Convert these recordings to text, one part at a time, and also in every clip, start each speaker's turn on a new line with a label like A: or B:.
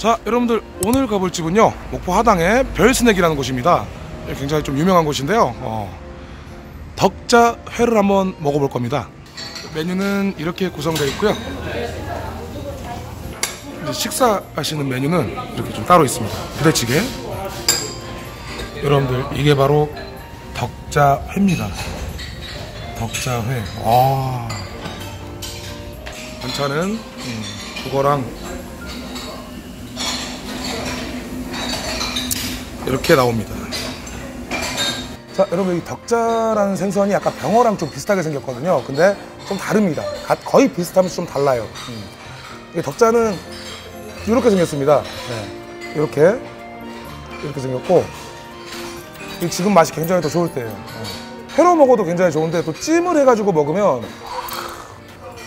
A: 자 여러분들 오늘 가볼 집은요 목포 하당의 별스낵이라는 곳입니다. 굉장히 좀 유명한 곳인데요. 어, 덕자 회를 한번 먹어볼 겁니다. 메뉴는 이렇게 구성되어 있고요. 식사하시는 메뉴는 이렇게 좀 따로 있습니다. 부대찌개. 여러분들 이게 바로 덕자 회입니다. 덕자 회. 아. 반찬은 음, 그거랑 이렇게 나옵니다. 자, 여러분 이 덕자라는 생선이 약간 병어랑 좀 비슷하게 생겼거든요. 근데 좀 다릅니다. 가- 거의 비슷하면서 좀 달라요. 음. 이 덕자는 이렇게 생겼습니다. 네. 이렇게 이렇게 생겼고 이 지금 맛이 굉장히 더 좋을 때예요. 어. 회로 먹어도 굉장히 좋은데 또 찜을 해가지고 먹으면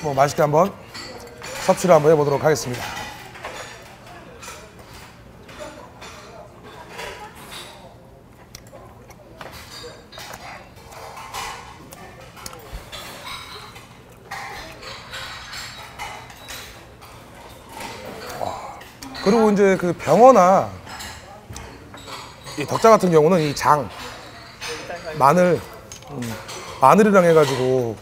A: 뭐 맛있게 한번 섭취를 한번 해보도록 하겠습니다. 이제 그 병어나 이 덕자 같은 경우는 이 장, 마늘, 음, 마늘이랑 해가지고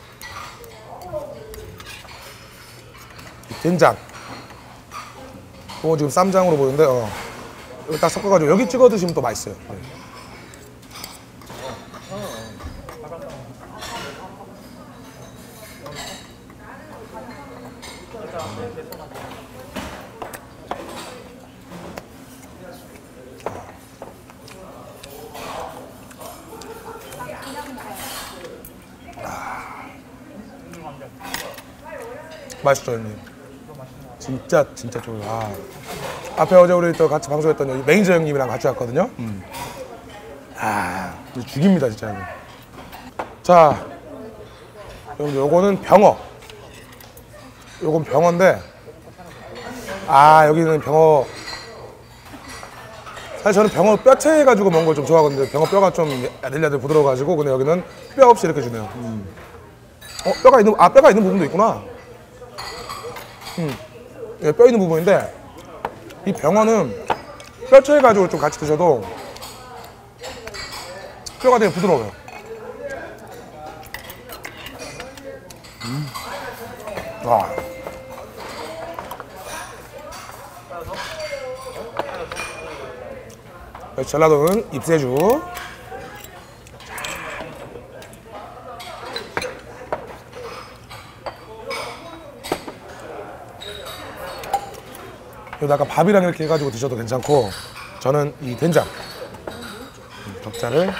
A: 이 된장, 그거 지금 쌈장으로 보이는데 어. 이거 딱 섞어가지고 여기 찍어 드시면 또 맛있어요. 네. 맛있죠, 형님. 진짜 진짜 좋아요. 아. 앞에 어제 우리 또 같이 방송했던 여기 매니저 형님이랑 같이 왔거든요. 음. 아, 죽입니다 진짜. 이거. 자, 여러분 요거는 병어. 요건 병어인데, 아 여기는 병어. 사실 저는 병어 뼈채 해가지고 먹는 걸 좀 좋아하거든요. 병어 뼈가 좀 야들야들 부드러워가지고, 근데 여기는 뼈 없이 이렇게 주네요. 음. 어, 뼈가 있는, 아 뼈가 있는 부분도 있구나. 예, 뼈 있는 부분인데 이 병어는 뼈채 가지고 좀 같이 드셔도 뼈가 되게 부드러워요. 음. 와. 네, 전라도는 입세주. 여기다가 밥이랑 이렇게 해가지고 드셔도 괜찮고 저는 이 된장. 이 덕자를.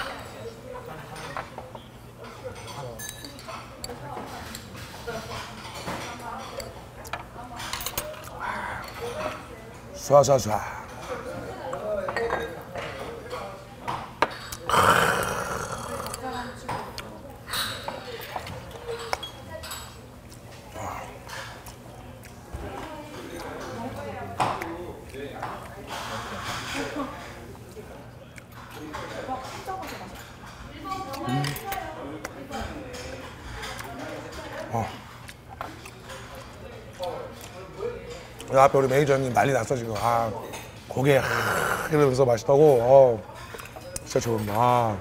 A: 쏴쏴쏴 앞에 우리 매니저님 난리 났어 지금. 아 고개 하 이러면서 맛있다고? 어. 진짜 좋은다 아.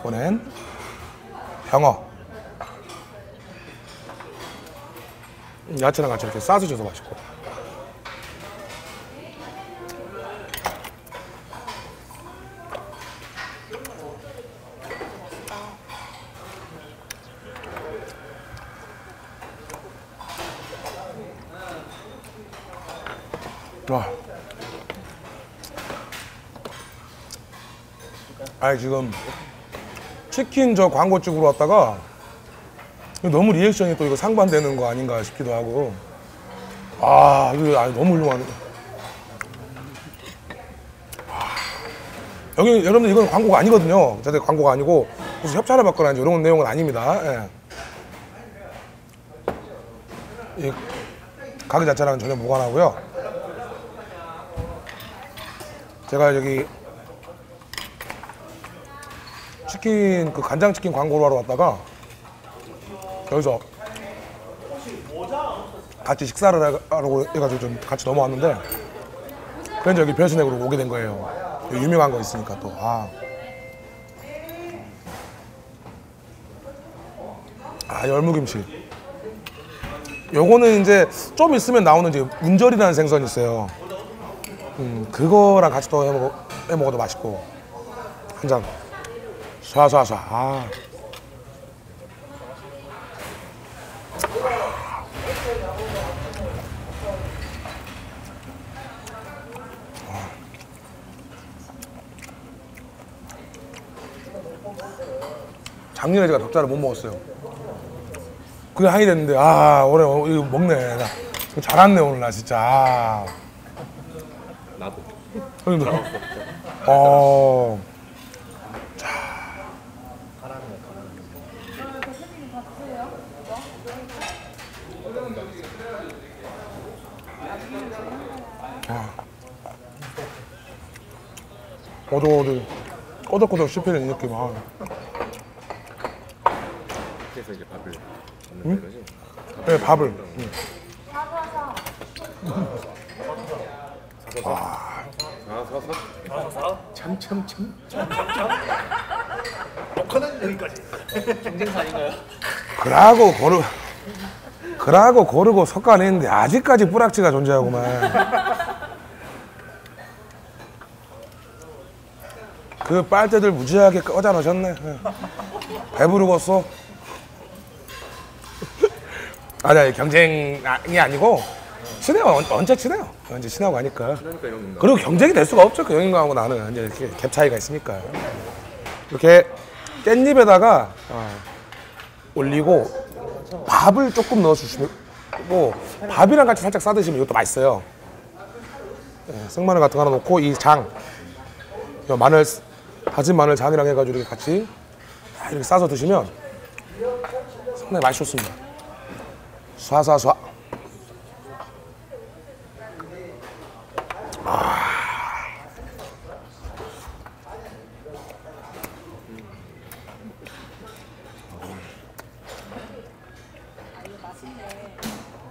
A: 이번엔 병어. 야채랑 같이 이렇게 싸서 줘서 맛있고 와. 아니 지금 치킨 저 광고 찍으러 왔다가 너무 리액션이 또 이거 상반되는 거 아닌가 싶기도 하고. 아 이거 아니, 너무 훌륭하네. 아, 여기 여러분들 이건 광고가 아니거든요. 자체 광고가 아니고 무슨 협찬을 받거나 이런 내용은 아닙니다. 예. 이 가게 자체랑은 전혀 무관하고요. 제가 여기 치킨 그 간장 치킨 광고를 하러 왔다가 여기서 같이 식사를 하- 하려고 해가지고 좀 같이 넘어왔는데 그래서 여기 별스넥으로 오게 된 거예요. 유명한 거 있으니까 또 아. 아 열무김치. 요거는 이제 좀 있으면 나오는 이제 운절이라는 생선이 있어요. 음 그거랑 같이 또 해먹어, 해먹어도 맛있고 한 잔. 쏴쏴쏴. 아. 작년에 제가 덕자를 못 먹었어요. 그게 한이 됐는데 아 올해 어, 이거 먹네. 나 이거 잘 왔네 오늘 나 진짜. 아.
B: 나도.
A: 형님도. 어. 어두어두 꼬덕꼬덕 씹히는 이 느낌 아.
B: 그래서 이제 밥을 먹는 거지.
A: 네, 밥을 응.
B: 아, 사서. 참참참.
C: 녹화는 여기까지. 경쟁사 아닌가요?
A: 그러고 고르 그러고 고르고 섞어내는데 아직까지 뿌락지가 존재하구만 그 빨대들 무지하게 꺼져 놓으셨네 예. 배부르겠어 아니 경쟁이 아니고 친해요 언- 언제 친해요 언제 친하고 하니까
B: 그러니까.
A: 그리고 경쟁이 될 수가 없죠. 그 형님하고 나는 이제 이렇게 갭 차이가 있으니까. 이렇게 깻잎에다가 어, 올리고 밥을 조금 넣어주시고 밥이랑 같이 살짝 싸드시면 이것도 맛있어요. 예, 생마늘 같은 거 하나 넣고 이 장, 이 마늘 다진 마늘 장이랑 해가지고 이렇게 같이 다 이렇게 싸서 드시면 상당히 맛이 좋습니다. 쏴쏴쏴.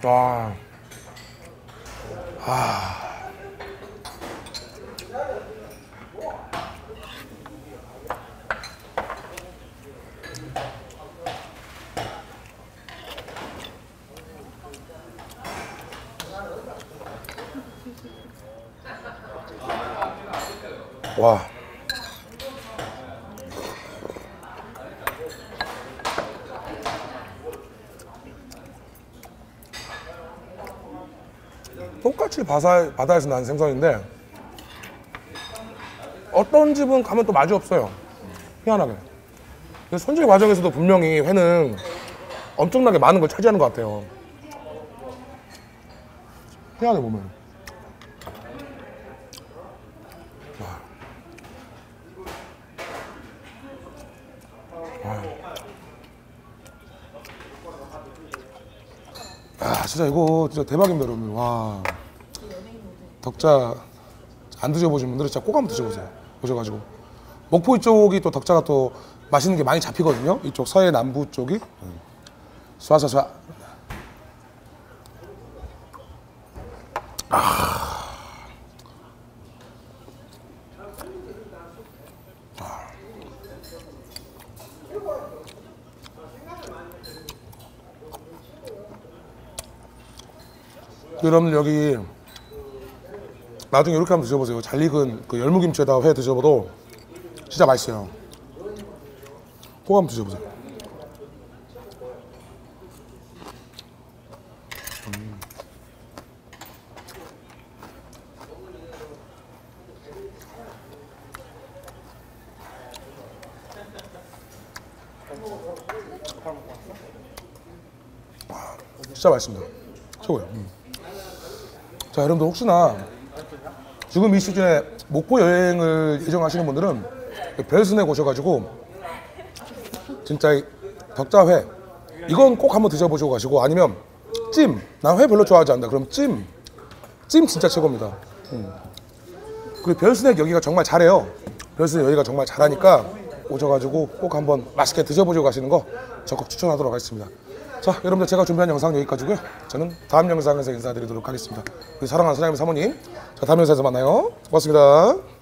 A: 와. 와. 똑같이 바다, 바다에서 난 생선인데 어떤 집은 가면 또 맛이 없어요. 희한하게. 손질 과정에서도 분명히 회는 엄청나게 많은 걸 차지하는 것 같아요. 희한해 보면. 아 진짜 이거 진짜 대박입니다 여러분 와. 덕자 안 드셔보신 분들은 진짜 꼭 한번 드셔보세요. 오셔가지고. 목포 이쪽이 또 덕자가 또 맛있는 게 많이 잡히거든요. 이쪽 서해 남부 쪽이. 쏴쏴쏴 여러분들 여기 나중에 이렇게 한번 드셔보세요. 잘 익은 그 열무김치에다가 회 드셔봐도 진짜 맛있어요. 꼭 한번 드셔보세요. 음. 와, 진짜 맛있습니다. 최고예요. 음. 자, 여러분들 혹시나 지금 이 시즌에 목포 여행을 예정하시는 분들은 별스에 오셔가지고 진짜 이 덕자회 이건 꼭 한번 드셔보시고 가시고 아니면 찜, 난회 별로 좋아하지 않는다. 그럼 찜, 찜 진짜 최고입니다. 음. 그리고 별스낵 여기가 정말 잘해요. 별스낵 여기가 정말 잘하니까 오셔가지고 꼭 한번 맛있게 드셔보시고 가시는 거 적극 추천하도록 하겠습니다. 자, 여러분들 제가 준비한 영상 여기까지고요. 저는 다음 영상에서 인사드리도록 하겠습니다. 우리 사랑하는 사장님 사모님. 자, 다음 영상에서 만나요. 고맙습니다.